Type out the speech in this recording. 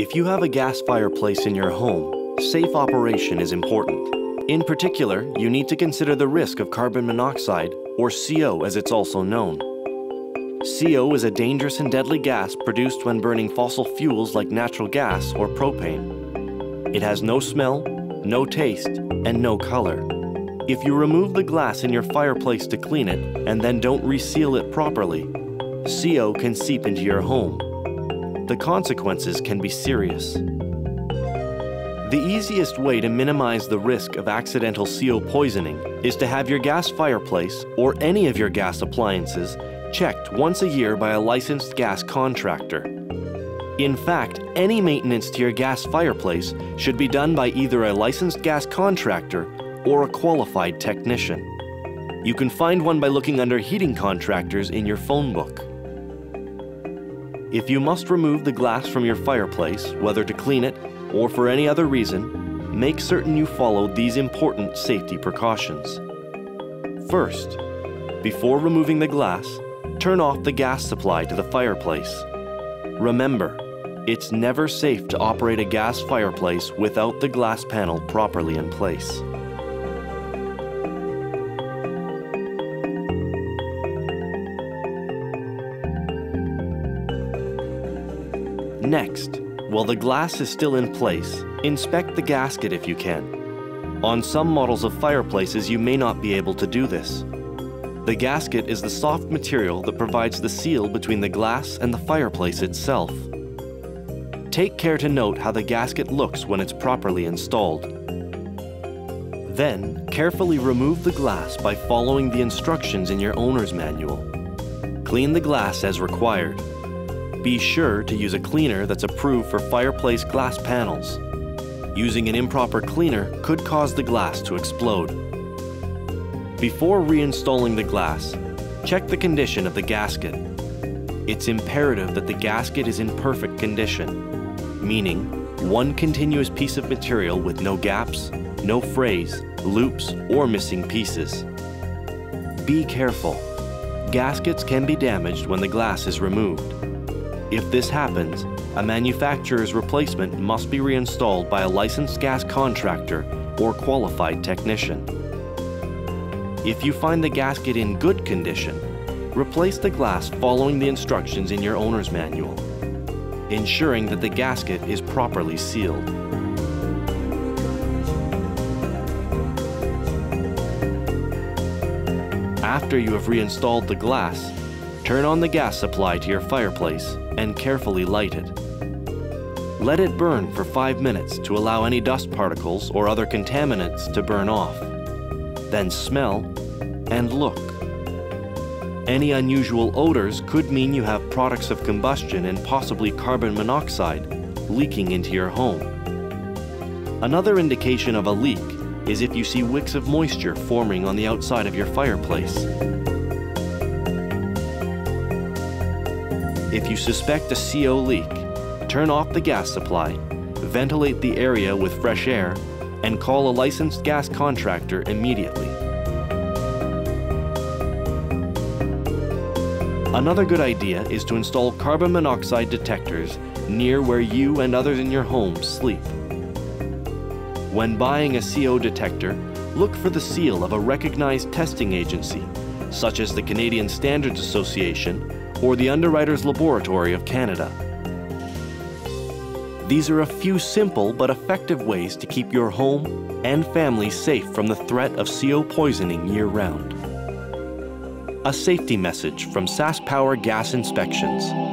If you have a gas fireplace in your home, safe operation is important. In particular, you need to consider the risk of carbon monoxide, or CO as it's also known. CO is a dangerous and deadly gas produced when burning fossil fuels like natural gas or propane. It has no smell, no taste, and no color. If you remove the glass in your fireplace to clean it and then don't reseal it properly, CO can seep into your home. The consequences can be serious. The easiest way to minimize the risk of accidental CO poisoning is to have your gas fireplace or any of your gas appliances checked once a year by a licensed gas contractor. In fact, any maintenance to your gas fireplace should be done by either a licensed gas contractor or a qualified technician. You can find one by looking under heating contractors in your phone book. If you must remove the glass from your fireplace, whether to clean it or for any other reason, make certain you follow these important safety precautions. First, before removing the glass, turn off the gas supply to the fireplace. Remember, it's never safe to operate a gas fireplace without the glass panel properly in place. Next, while the glass is still in place, inspect the gasket if you can. On some models of fireplaces, you may not be able to do this. The gasket is the soft material that provides the seal between the glass and the fireplace itself. Take care to note how the gasket looks when it's properly installed. Then, carefully remove the glass by following the instructions in your owner's manual. Clean the glass as required. Be sure to use a cleaner that's approved for fireplace glass panels. Using an improper cleaner could cause the glass to explode. Before reinstalling the glass, check the condition of the gasket. It's imperative that the gasket is in perfect condition, meaning one continuous piece of material with no gaps, no frays, loops, or missing pieces. Be careful. Gaskets can be damaged when the glass is removed. If this happens, a manufacturer's replacement must be reinstalled by a licensed gas contractor or qualified technician. If you find the gasket in good condition, replace the glass following the instructions in your owner's manual, ensuring that the gasket is properly sealed. After you have reinstalled the glass, turn on the gas supply to your fireplace and carefully light it. Let it burn for five minutes to allow any dust particles or other contaminants to burn off then smell, and look. Any unusual odors could mean you have products of combustion and possibly carbon monoxide leaking into your home. Another indication of a leak is if you see wicks of moisture forming on the outside of your fireplace. If you suspect a CO leak, turn off the gas supply, ventilate the area with fresh air, and call a licensed gas contractor immediately. Another good idea is to install carbon monoxide detectors near where you and others in your home sleep. When buying a CO detector, look for the seal of a recognized testing agency, such as the Canadian Standards Association or the Underwriters Laboratory of Canada. These are a few simple but effective ways to keep your home and family safe from the threat of CO poisoning year-round. A safety message from SaskPower Gas Inspections.